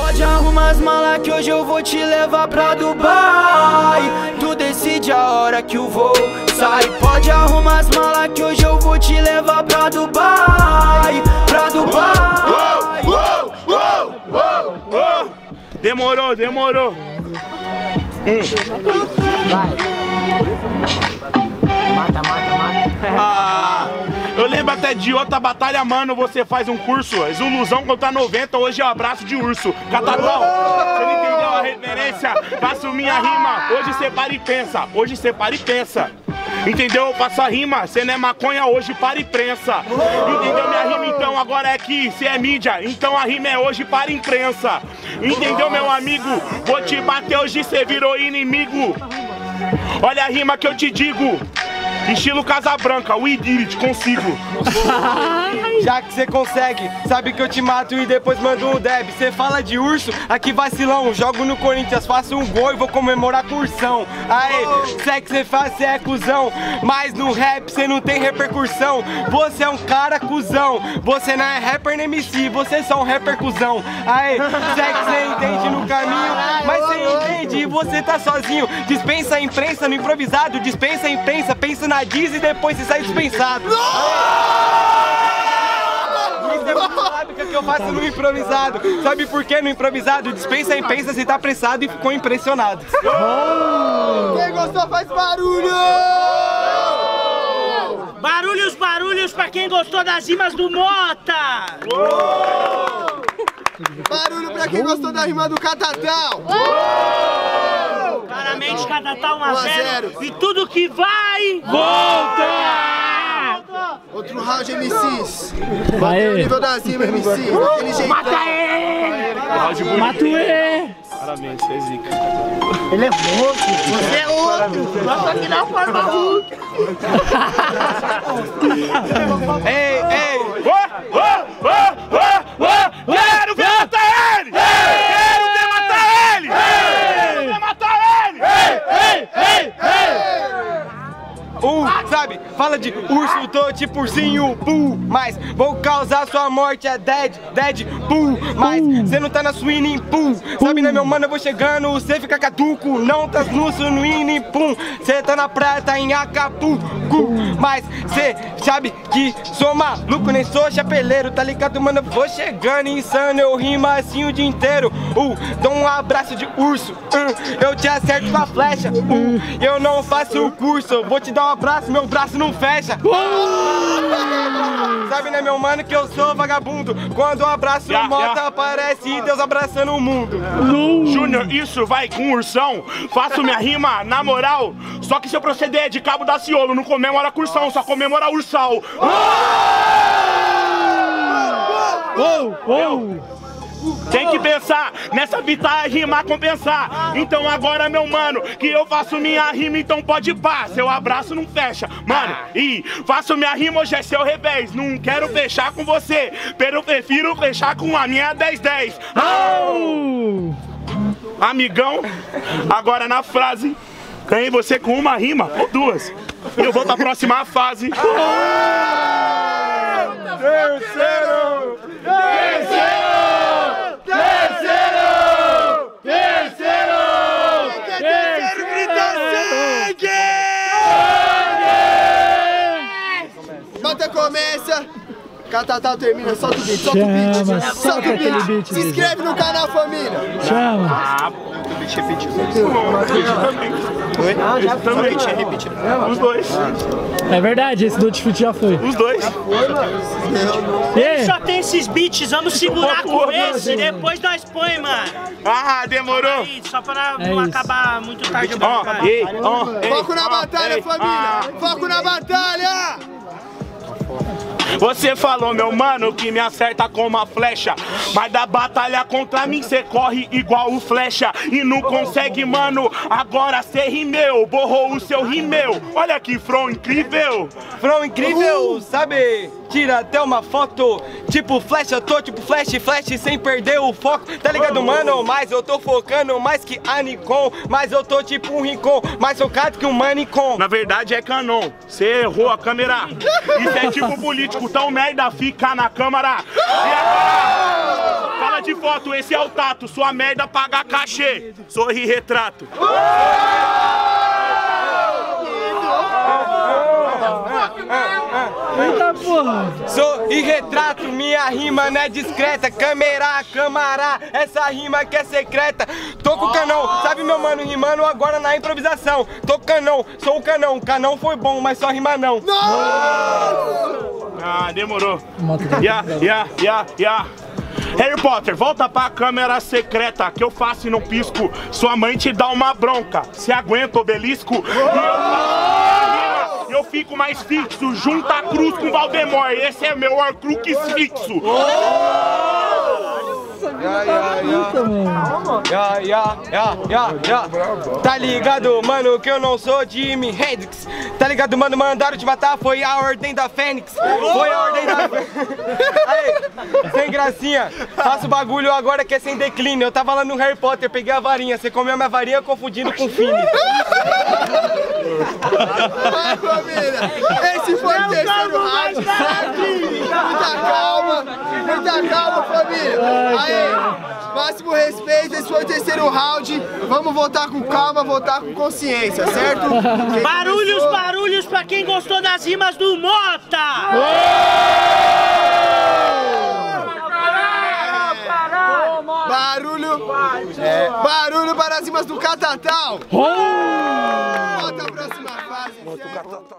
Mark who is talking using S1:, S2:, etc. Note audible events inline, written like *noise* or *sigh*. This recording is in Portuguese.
S1: Pode arrumar as malas que hoje eu vou te levar pra Dubai Tu decide a hora que o voo sai Pode arrumar as malas que hoje eu vou te levar pra Dubai Pra Dubai
S2: Uou, uou, uou, uou. Demorou, demorou.
S3: Mata, mata, mata.
S2: Ah, eu lembro até de outra batalha, mano. Você faz um curso. Ilusão contra 90, hoje é o abraço de urso. Catatão, você não entendeu a referência? Faço minha rima. Hoje você para e pensa. Hoje você para e pensa. Entendeu? Eu faço a rima, cê não é maconha, hoje para e. Entendeu minha rima então? Agora é que cê é mídia, então a rima é hoje para imprensa. Entendeu, meu amigo? Vou te bater hoje, cê virou inimigo. Olha a rima que eu te digo. Estilo Casa Branca, we did it, consigo. *laughs*
S4: Já que você consegue, sabe que eu te mato e depois mando um deb. Você fala de urso, aqui vacilão. Jogo no Corinthians, faço um gol e vou comemorar com ursão. Aê, sé que você faz, cê é cuzão. Mas no rap cê não tem repercussão. Você é um cara cuzão. Você não é rapper nem MC, você é só um rapper cuzão. Aê, sé que cê entende no caminho, mas cê entende e você tá sozinho. Dispensa a imprensa no improvisado, dispensa a imprensa, pensa na diz e depois você sai dispensado. Que eu faço no improvisado. Sabe por que no improvisado? Dispensa e pensa se tá apressado e ficou impressionado.
S5: Quem gostou faz barulho!
S3: Barulhos, barulhos pra quem gostou das rimas do Mota!
S5: Barulho pra quem gostou da rima do Catatal!
S3: Claramente cada tá 1
S5: Um
S3: a
S5: a
S3: 0
S5: zero.
S3: e tudo que vai volta!
S5: Outro round MCs.
S6: Aê.
S5: O nível das rimas MCs, daquele jeitão.
S3: Mata ele!
S6: Mato ele!
S2: Parabéns, você é zica.
S3: Ele é louco! Você é outro! Só que não forma Hulk!
S4: Ei, ei!
S2: Ô, ô, ô, ô, ô, Quero ver matar ele! Quero ver matar ele! Quero ver matar ele!
S4: Uh, sabe, fala de urso, tô tipo ursinho, pum, mas vou causar sua morte, é dead, dead, pum, mas cê não tá na swing, pum, sabe, né, meu mano, eu vou chegando, cê fica caduco, não tá no swing, pum, cê tá na praia, tá em Acapulco, mas cê sabe que sou maluco, nem sou chapeleiro, tá ligado, mano, eu vou chegando insano, eu rimo assim o dia inteiro, uh, dou um abraço de urso, uh, eu te acerto com a flecha, uh, eu não faço o curso, vou te dar um abraço, meu braço não fecha. *laughs* Sabe, né, meu mano, que eu sou vagabundo. Quando eu abraço
S2: Ya,
S4: o Mota,
S2: ya.
S4: aparece Deus abraçando o mundo.
S2: Júnior, isso vai com ursão. Faço minha rima na moral. Só que seu proceder é de cabo da ciolo. Não comemora cursão, só comemora ursal.
S6: Uou, uou!
S2: Tem que pensar nessa vitória rimar compensar. Então agora, meu mano, que eu faço minha rima, então pode pá. Seu abraço não fecha, mano. E faço minha rima, hoje é seu revés. Não quero fechar com você, pero prefiro fechar com a minha 10-10.
S6: Au!
S2: Amigão, agora na frase, ganhei você com uma rima ou duas. E eu vou pra próxima fase.
S4: Terceiro!
S5: Terceiro Catatal termina, solta o beat, solta o beat.
S6: Chama,
S5: Solta
S6: solta
S5: o beat.
S6: beat,
S5: Se inscreve no canal, família.
S6: Chama!
S2: Os dois,
S6: É verdade, esse do Outfit já foi.
S2: os dois.
S6: E?
S3: Só tem esses beats, vamos segurar com esse, depois nós põe, mano.
S2: Ah, demorou.
S3: Só pra
S6: É
S3: não acabar muito tarde.
S2: Ó,
S3: cara.
S2: ei, ó, ei,
S5: Foco na batalha, família.
S2: Ah,
S5: Foco na batalha.
S2: Você falou, meu mano, que me acerta com uma flecha. Mas da batalha contra mim, cê corre igual o flecha. E não consegue, mano. Agora cê rimeu, borrou o seu rimeu. Olha que front incrível.
S4: From incrível, sabe? Tira até uma foto, tipo flash, eu tô tipo flash, flash sem perder o foco, tá ligado, mano? Mas eu tô focando mais que a Nikon, mas eu tô tipo um Rincon, mais focado que um Manicom.
S2: Na verdade é Canon, cê errou a câmera. Isso é tipo político, tão merda fica na câmara. Fala de foto, esse é o tato. Sua merda paga cachê. Sorri retrato.
S6: Eita porra!
S4: Sou e retrato, minha rima não é discreta. Câmera, camará, essa rima que é secreta. Tô com o canão, sabe meu mano rimando agora na improvisação. Tô com canão, sou o canão. Canão foi bom, mas só rima não.
S2: Ah, demorou. Ya, ya, ya, ya. Harry Potter, volta pra câmera secreta que eu faço e não pisco. Sua mãe te dá uma bronca. Se aguenta, obelisco. Rima, Eu fico mais fixo, junta a cruz com Valdemort. Esse é meu Horcrux fixo.
S4: Ya, ya, ya, ya, ya. Tá ligado, mano, que eu não sou Jimi Hendrix. Tá ligado, mano, mandaram te matar, foi a ordem da Fênix. Foi a ordem da *laughs* Aí, sem gracinha. Faço bagulho agora que é sem declínio. Eu tava lá no Harry Potter, peguei a varinha. Você comeu a minha varinha confundindo com Fini.
S5: Vai, família! Esse foi o terceiro round, certo? Muita calma, muita calma, família! Aí, máximo respeito, esse foi o terceiro round. Vamos voltar com calma, voltar com consciência, certo? *laughs* Quem
S3: Barulhos,
S5: começou-
S3: barulhos pra quem gostou das rimas do Mota!
S5: Barulho! Barulho para as rimas do Catatal! Volta a próxima fase, certo?